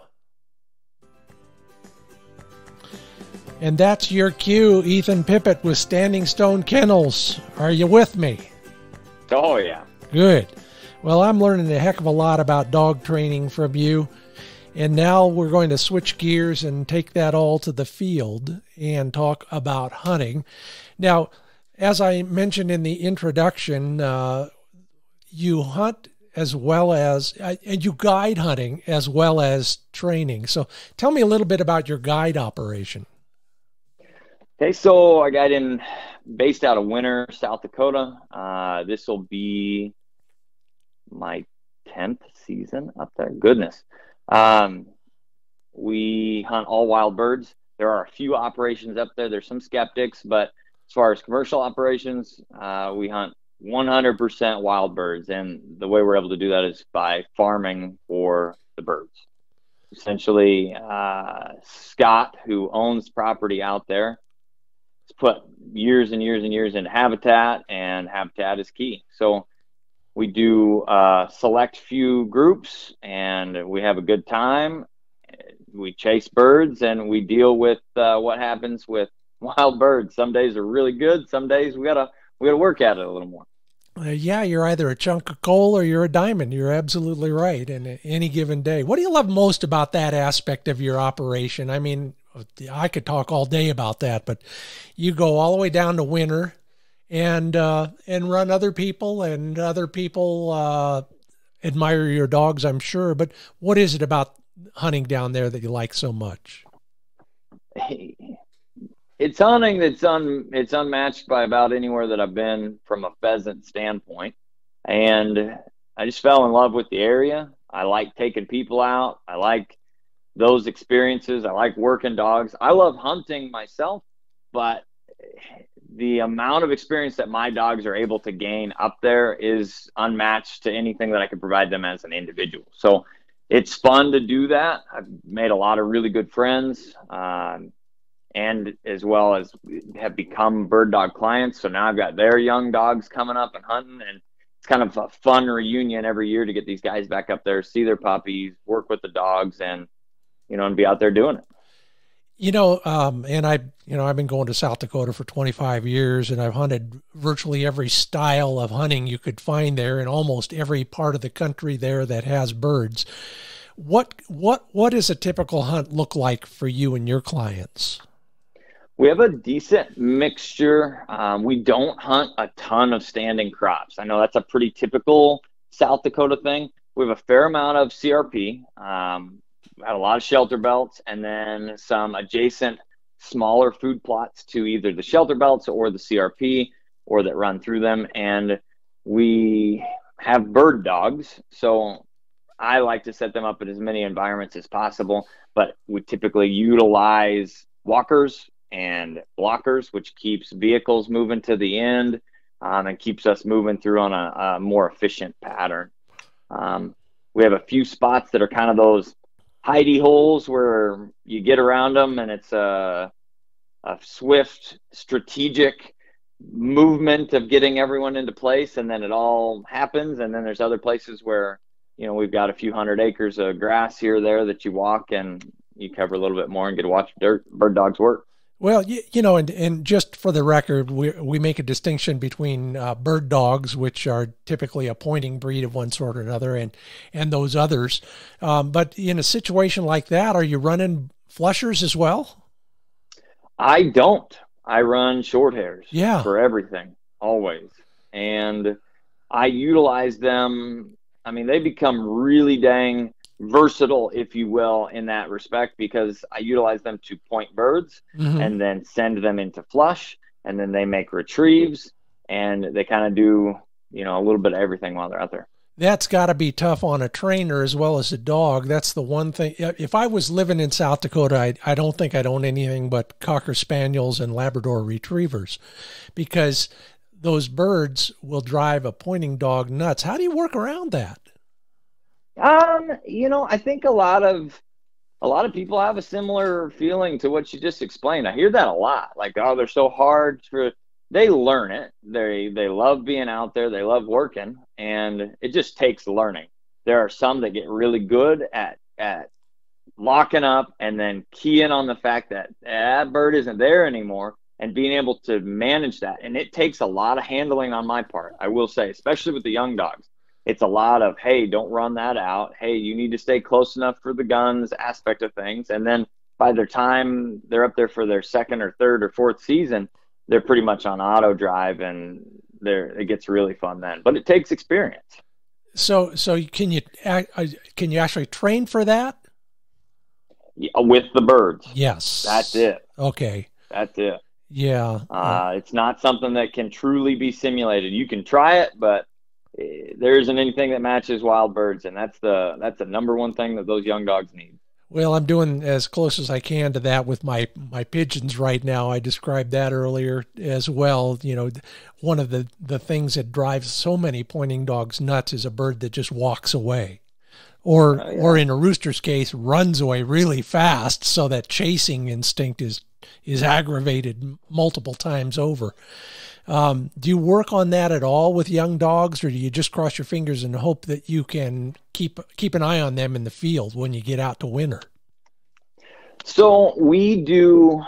And that's your cue, Ethan Pippitt with Standing Stone Kennels. Are you with me? Oh, yeah. Good. Well, I'm learning a heck of a lot about dog training from you. And now we're going to switch gears and take that all to the field and talk about hunting. Now, as I mentioned in the introduction, uh, you hunt as well as and you guide hunting as well as training. So tell me a little bit about your guide operation. Okay, so I got in based out of Winner, South Dakota. Uh, this will be my tenth season up there. Goodness, um, we hunt all wild birds. There are a few operations up there. There's some skeptics, but as far as commercial operations, uh, we hunt 100% wild birds. And the way we're able to do that is by farming for the birds. Essentially, uh, Scott, who owns property out there, has put years and years and years into habitat, and habitat is key. So we do uh, select few groups, and we have a good time. We chase birds, and we deal with uh, what happens with wild birds. Some days are really good. Some days we gotta we gotta work at it a little more. Uh, yeah, you're either a chunk of coal or you're a diamond. You're absolutely right. And any given day, what do you love most about that aspect of your operation? I mean, I could talk all day about that, but you go all the way down to Winner and uh, and run other people, and other people uh, admire your dogs, I'm sure. But what is it about hunting down there that you like so much? It's hunting that's un it's unmatched by about anywhere that I've been from a pheasant standpoint. And I just fell in love with the area. I like taking people out. I like those experiences. I like working dogs. I love hunting myself, but the amount of experience that my dogs are able to gain up there is unmatched to anything that I could provide them as an individual. So it's fun to do that. I've made a lot of really good friends. Um, and as well as have become bird dog clients. So now I've got their young dogs coming up and hunting, and it's kind of a fun reunion every year to get these guys back up there, see their puppies, work with the dogs, and you know, and be out there doing it. You know, um, and I, you know, I've been going to South Dakota for 25 years, and I've hunted virtually every style of hunting you could find there in almost every part of the country there that has birds. What what what does a typical hunt look like for you and your clients? We have a decent mixture. Um, we don't hunt a ton of standing crops. I know that's a pretty typical South Dakota thing. We have a fair amount of CRP, um, had a lot of shelter belts, and then some adjacent smaller food plots to either the shelter belts or the CRP or that run through them. And we have bird dogs. So I like to set them up in as many environments as possible, but we typically utilize walkers and blockers, which keeps vehicles moving to the end um, and keeps us moving through on a, a more efficient pattern. Um, we have a few spots that are kind of those hidey holes where you get around them and it's a, a swift, strategic movement of getting everyone into place and then it all happens. And then there's other places where, you know, we've got a few hundred acres of grass here or there that you walk and you cover a little bit more and get to watch dirt, bird dogs work. Well, you, you, know, and, and just for the record, we, we make a distinction between uh, bird dogs, which are typically a pointing breed of one sort or another, and and those others. Um, but in a situation like that, are you running flushers as well? I don't. I run short hairs. Yeah. For everything, always, and I utilize them. I mean, they become really dang versatile, if you will, in that respect because I utilize them to point birds mm-hmm. and then send them into flush, and then they make retrieves and they kind of do you know a little bit of everything while they're out there. That's got to be tough on a trainer as well as a dog. That's the one thing. If I was living in South Dakota, I, I don't think I'd own anything but Cocker Spaniels and Labrador Retrievers because those birds will drive a pointing dog nuts. How do you work around that? Um, you know, I think a lot of a lot of people have a similar feeling to what you just explained. I hear that a lot. Like, oh, they're so hard for they learn it. They they love being out there, they love working, and it just takes learning. There are some that get really good at at locking up and then keying on the fact that that bird isn't there anymore and being able to manage that. And it takes a lot of handling on my part, I will say, especially with the young dogs it's a lot of hey don't run that out hey you need to stay close enough for the guns aspect of things and then by the time they're up there for their second or third or fourth season they're pretty much on auto drive and there it gets really fun then. But it takes experience. So so can you uh, can you actually train for that? Yeah, with the birds. Yes. That's it. Okay. That's it. Yeah. Uh, it's not something that can truly be simulated. You can try it, but Eh, there isn't anything that matches wild birds, and that's the that's the number one thing that those young dogs need. Well, I'm doing as close as I can to that with my my pigeons right now. I described that earlier as well. You know, one of the the things that drives so many pointing dogs nuts is a bird that just walks away. Or, oh, yeah. or in a rooster's case, runs away really fast, so that chasing instinct is is aggravated multiple times over. Um, do you work on that at all with young dogs, or do you just cross your fingers and hope that you can keep keep an eye on them in the field when you get out to Winner? So we do.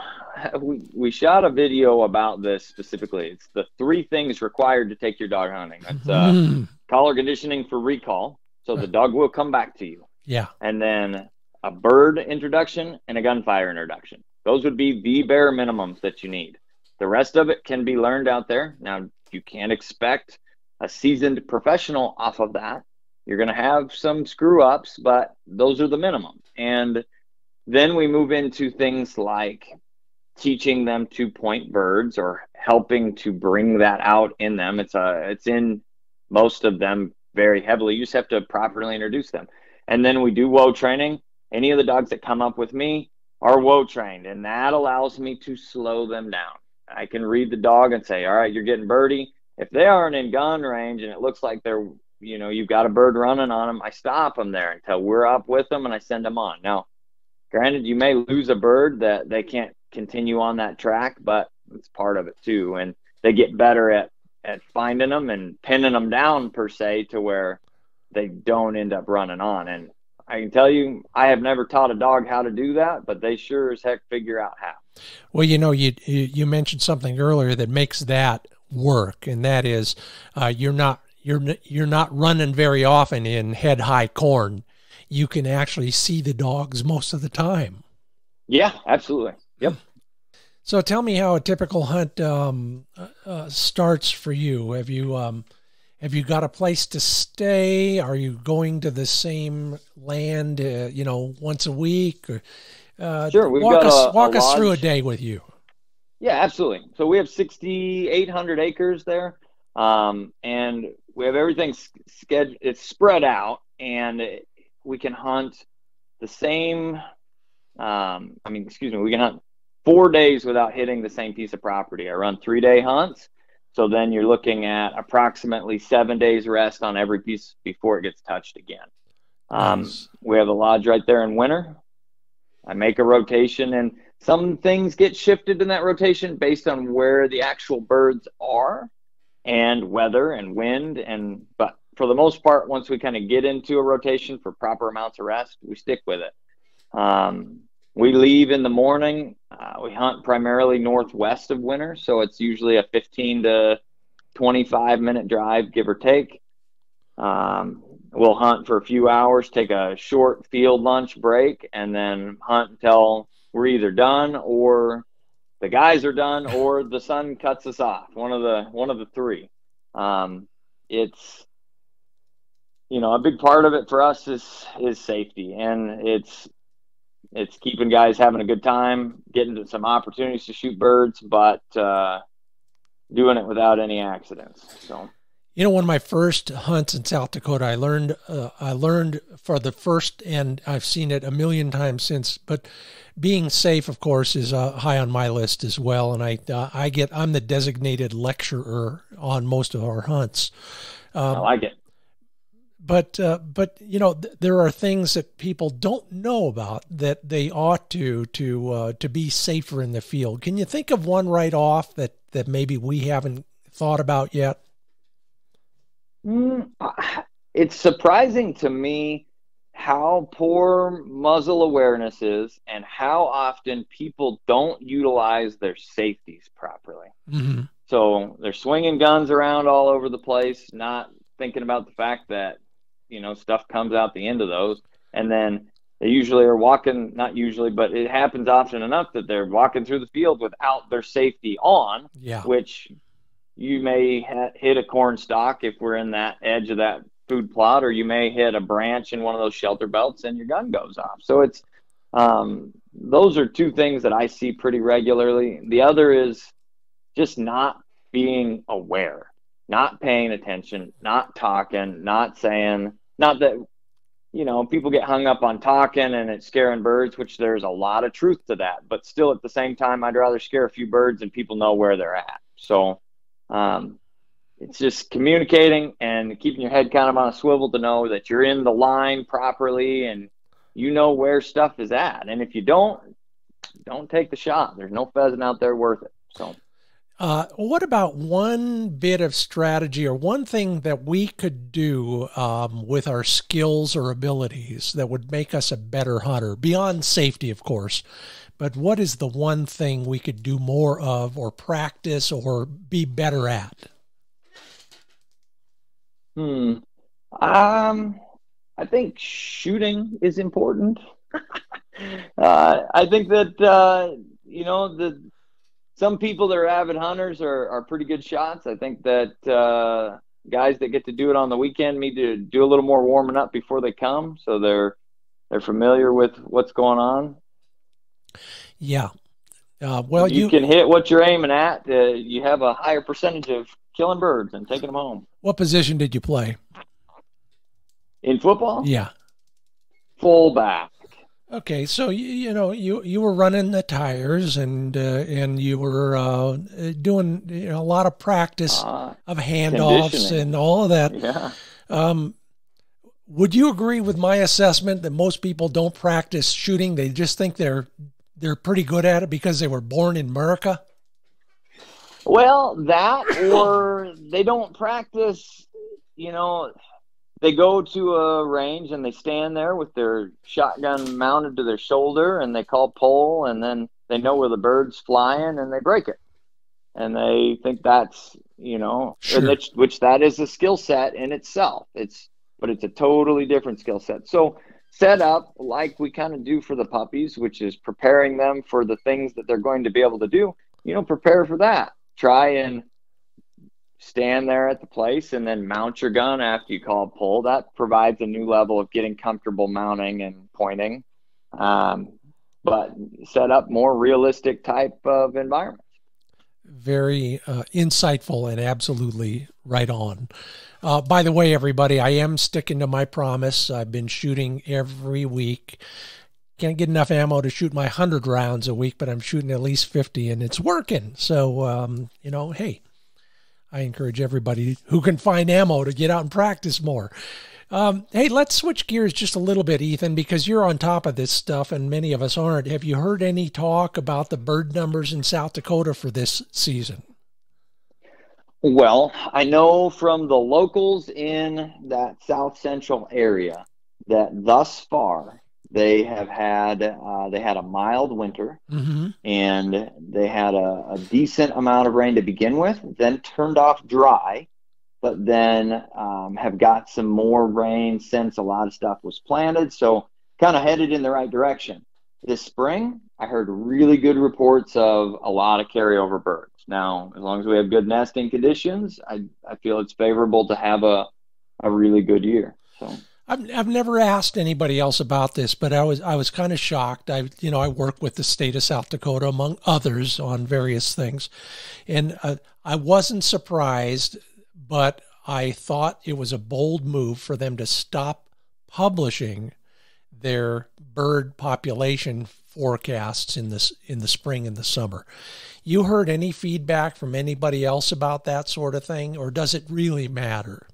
We, we shot a video about this specifically. It's the three things required to take your dog hunting. That's uh, mm. collar conditioning for recall, so the dog will come back to you. Yeah. And then a bird introduction and a gunfire introduction. Those would be the bare minimums that you need. The rest of it can be learned out there. Now, you can't expect a seasoned professional off of that. You're going to have some screw ups, but those are the minimum. And then we move into things like teaching them to point birds or helping to bring that out in them. It's a uh, it's in most of them very heavily. You just have to properly introduce them. And then we do whoa training. Any of the dogs that come up with me are whoa trained, and that allows me to slow them down. I can read the dog and say, all right, you're getting birdie. If they aren't in gun range and it looks like they're, you know, you've got a bird running on them, I stop them there until we're up with them and I send them on. Now, granted, you may lose a bird that they can't continue on that track, but it's part of it too. And they get better at, at finding them and pinning them down per se to where they don't end up running on. And I can tell you, I have never taught a dog how to do that, but they sure as heck figure out how. Well, you know, you you mentioned something earlier that makes that work, and that is uh, you're not you're you're not running very often in head high corn. You can actually see the dogs most of the time. Yeah, absolutely. Yep. So tell me how a typical hunt um, uh, uh starts for you. Have you um, have you got a place to stay? Are you going to the same land, uh, you know, once a week? Or, uh, sure. We've walk got us a, walk a us through a day with you. Yeah, absolutely. So we have 6,800 acres there, um, and we have everything scheduled. It's spread out, and we can hunt the same. Um, I mean, excuse me, we can hunt four days without hitting the same piece of property. I run three day hunts so then you're looking at approximately seven days rest on every piece before it gets touched again. Um, nice. We have a lodge right there in Winner. I make a rotation, and some things get shifted in that rotation based on where the actual birds are and weather and wind. And but for the most part, once we kind of get into a rotation for proper amounts of rest, we stick with it. Um, we leave in the morning. Uh, we hunt primarily northwest of Winner, so it's usually a 15 to 25 minute drive, give or take. Um, we'll hunt for a few hours, take a short field lunch break, and then hunt until we're either done or the guys are done or the sun cuts us off. One of the one of the three. Um, it's you know a big part of it for us is is safety, and it's it's keeping guys having a good time, getting some opportunities to shoot birds, but uh, doing it without any accidents. So, you know, one of my first hunts in South Dakota, I learned uh, I learned for the first, and I've seen it a million times since. But being safe, of course, is uh, high on my list as well. And I uh, I get I'm the designated lecturer on most of our hunts. Um, I like it but uh, but you know th- there are things that people don't know about that they ought to to uh, to be safer in the field. Can you think of one right off that that maybe we haven't thought about yet? Mm, it's surprising to me how poor muzzle awareness is and how often people don't utilize their safeties properly. Mm-hmm. So they're swinging guns around all over the place, not thinking about the fact that you know stuff comes out the end of those and then they usually are walking not usually but it happens often enough that they're walking through the field without their safety on yeah which you may ha- hit a corn stalk if we're in that edge of that food plot, or you may hit a branch in one of those shelter belts and your gun goes off. So it's um, those are two things that I see pretty regularly. The other is just not being aware, not paying attention, not talking, not saying, not that, you know, people get hung up on talking and it's scaring birds, which there's a lot of truth to that. But still, at the same time, I'd rather scare a few birds and people know where they're at. So, um, it's just communicating and keeping your head kind of on a swivel to know that you're in the line properly and you know where stuff is at. And if you don't, don't take the shot. There's no pheasant out there worth it. So. Uh, what about one bit of strategy or one thing that we could do um, with our skills or abilities that would make us a better hunter beyond safety, of course? But what is the one thing we could do more of or practice or be better at? Hmm. Um, I think shooting is important. uh, I think that uh, you know the some people that are avid hunters are, are pretty good shots. I think that uh, guys that get to do it on the weekend need to do a little more warming up before they come, so they're they're familiar with what's going on. Yeah. Uh, well, you, you, can hit what you're aiming at. Uh, you have a higher percentage of killing birds and taking them home. What position did you play? In football? Yeah. Fullback. Okay, so you, you know you you were running the tires and uh, and you were uh, doing you know, a lot of practice uh, of handoffs and all of that. Yeah. Um, would you agree with my assessment that most people don't practice shooting? They just think they're they're pretty good at it because they were born in America. Well, that or they don't practice. You know, they go to a range and they stand there with their shotgun mounted to their shoulder and they call pull and then they know where the bird's flying and they break it. And they think that's you know sure. which, which that is a skill set in itself. It's but it's a totally different skill set. So set up like we kind of do for the puppies which is preparing them for the things that they're going to be able to do you know prepare for that. Try and stand there at the place and then mount your gun after you call pull. That provides a new level of getting comfortable mounting and pointing, um, but set up more realistic type of environment. Very uh, insightful and absolutely right on. Uh, by the way, everybody, I am sticking to my promise. I've been shooting every week. Can't get enough ammo to shoot my 100 rounds a week, but I'm shooting at least 50 and it's working. So, um, you know, hey, I encourage everybody who can find ammo to get out and practice more. Um, hey, let's switch gears just a little bit, Ethan, because you're on top of this stuff and many of us aren't. Have you heard any talk about the bird numbers in South Dakota for this season? Well, I know from the locals in that south central area that thus far they have had uh, they had a mild winter mm-hmm. and they had a, a, decent amount of rain to begin with then turned off dry but then um, have got some more rain since a lot of stuff was planted. So kind of headed in the right direction. This spring i heard really good reports of a lot of carryover birds. Now as long as we have good nesting conditions i, I feel it's favorable to have a, a really good year so I've, I've never asked anybody else about this, but I was I was kind of shocked. I you know I work with the state of South Dakota among others on various things, and uh, I wasn't surprised, but I thought it was a bold move for them to stop publishing their bird population forecasts in this in the spring and the summer. You heard any feedback from anybody else about that sort of thing, or does it really matter?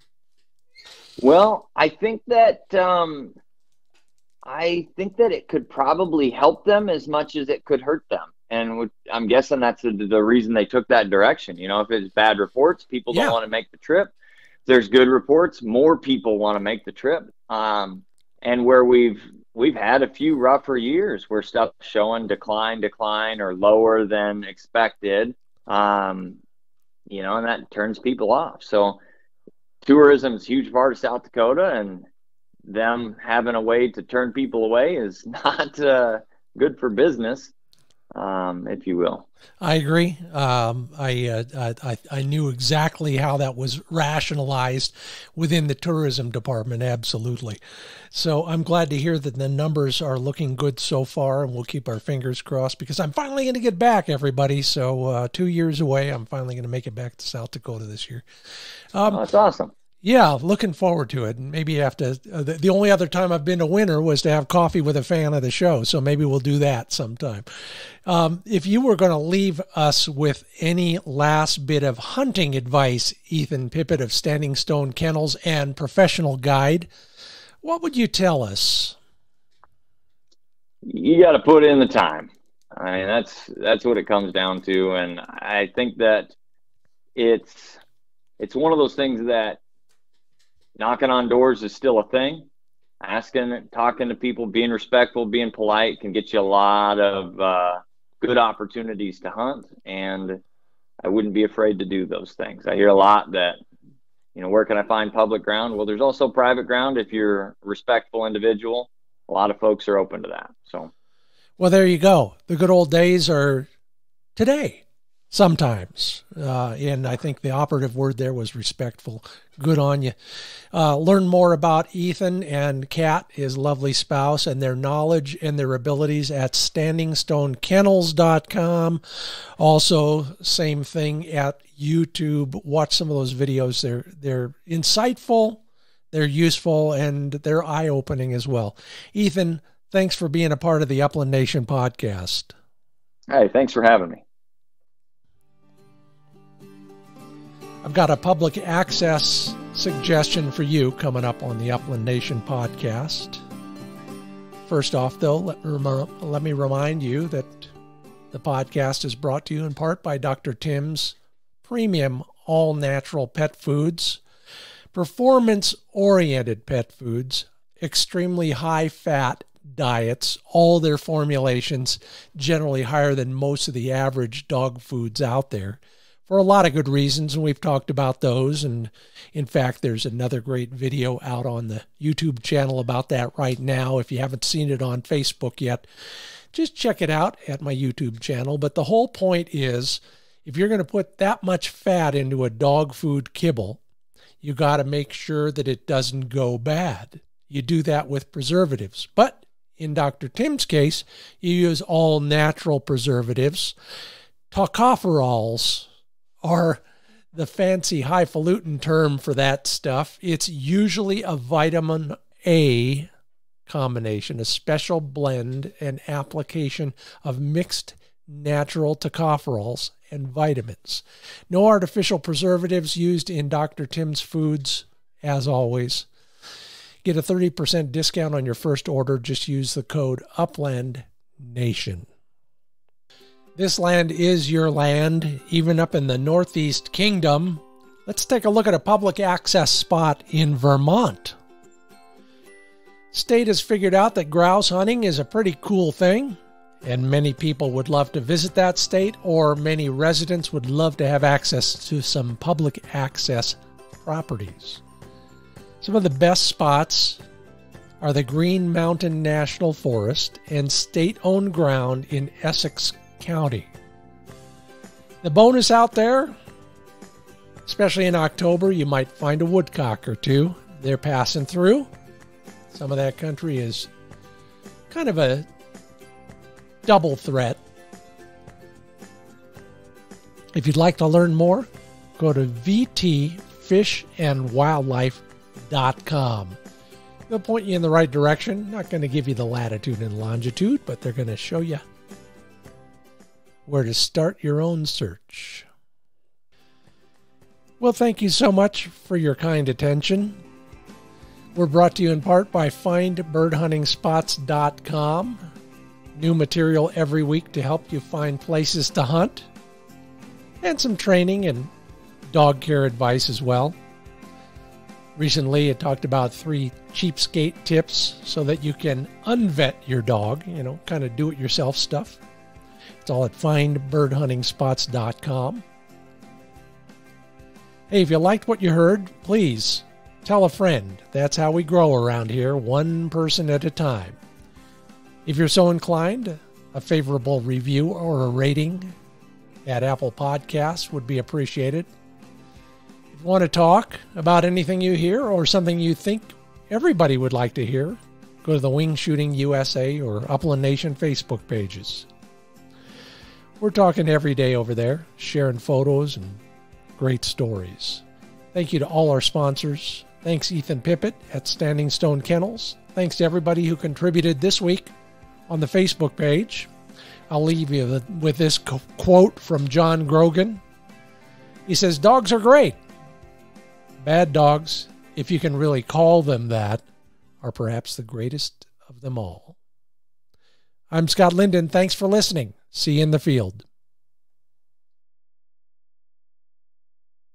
Well, I think that um, I think that it could probably help them as much as it could hurt them, and I'm guessing that's the, the reason they took that direction. You know, if it's bad reports, people yeah. don't want to make the trip. If there's good reports, more people want to make the trip. Um, and where we've we've had a few rougher years where stuff showing decline, decline, or lower than expected. Um, you know, and that turns people off. So tourism is a huge part of South Dakota, and them having a way to turn people away is not uh, good for business, um, if you will. I agree. Um, I, uh, I I knew exactly how that was rationalized within the tourism department. Absolutely. So I'm glad to hear that the numbers are looking good so far, and we'll keep our fingers crossed because I'm finally going to get back, everybody. So uh, two years away, I'm finally going to make it back to South Dakota this year. Um, oh, that's awesome. Yeah, looking forward to it. Maybe have to. Uh, the, the, only other time I've been to Winner was to have coffee with a fan of the show, so maybe we'll do that sometime. Um, if you were going to leave us with any last bit of hunting advice, Ethan Pippitt of Standing Stone Kennels and professional guide, what would you tell us? You got to put in the time. I mean, that's that's what it comes down to, and I think that it's it's one of those things that knocking on doors is still a thing. Asking, talking to people, being respectful, being polite can get you a lot of uh, good opportunities to hunt. And I wouldn't be afraid to do those things. I hear a lot that, you know, where can I find public ground? Well, there's also private ground if you're a respectful individual. A lot of folks are open to that. So, well, there you go. The good old days are today sometimes. Uh, and I think the operative word there was respectful. Good on you. Uh, learn more about Ethan and Kat, his lovely spouse, and their knowledge and their abilities at standingstonekennels.com. Also, same thing at YouTube. Watch some of those videos. They're they're insightful, they're useful, and they're eye opening as well. Ethan, thanks for being a part of the Upland Nation podcast. Hey, thanks for having me. I've got a public access suggestion for you coming up on the Upland Nation podcast. First off, though, let me, rem- let me remind you that the podcast is brought to you in part by Dr. Tim's premium all natural pet foods, performance oriented pet foods, extremely high fat diets, all their formulations generally higher than most of the average dog foods out there for a lot of good reasons, and we've talked about those. And in fact, there's another great video out on the YouTube channel about that right now. If you haven't seen it on Facebook yet, just check it out at my YouTube channel. But the whole point is if you're going to put that much fat into a dog food kibble, you got to make sure that it doesn't go bad. You do that with preservatives. But in Dr. Tim's case, you use all natural preservatives. Tocopherols are the fancy highfalutin term for that stuff. It's usually a vitamin A combination, a special blend and application of mixed natural tocopherols and vitamins. No artificial preservatives used in Dr. Tim's foods, as always. Get a 30% discount on your first order. Just use the code UPLAND NATION. This land is your land, even up in the Northeast Kingdom. Let's take a look at a public access spot in Vermont. State has figured out that grouse hunting is a pretty cool thing, and many people would love to visit that state, or many residents would love to have access to some public access properties. Some of the best spots are the Green Mountain National Forest and state owned ground in Essex County. The bonus out there, especially in October, you might find a woodcock or two. They're passing through. Some of that country is kind of a double threat. If you'd like to learn more, go to vtfishandwildlife.com. They'll point you in the right direction. Not going to give you the latitude and longitude, but they're going to show you where to start your own search. Well, thank you so much for your kind attention. We're brought to you in part by FindBirdHuntingSpots.com. New material every week to help you find places to hunt, and some training and dog care advice as well. Recently, it talked about three cheapskate tips so that you can unvet your dog, you know, kind of do it yourself stuff. It's all at findbirdhuntingspots.com. Hey, if you liked what you heard, please tell a friend. That's how we grow around here, one person at a time. If you're so inclined, a favorable review or a rating at Apple Podcasts would be appreciated. If you want to talk about anything you hear or something you think everybody would like to hear, go to the Wing Shooting USA or Upland Nation Facebook pages. We're talking every day over there, sharing photos and great stories. Thank you to all our sponsors. Thanks, Ethan Pippitt at Standing Stone Kennels. Thanks to everybody who contributed this week on the Facebook page. I'll leave you with this quote from John Grogan. He says, Dogs are great. Bad dogs, if you can really call them that, are perhaps the greatest of them all. I'm Scott Linden. Thanks for listening. See you in the field.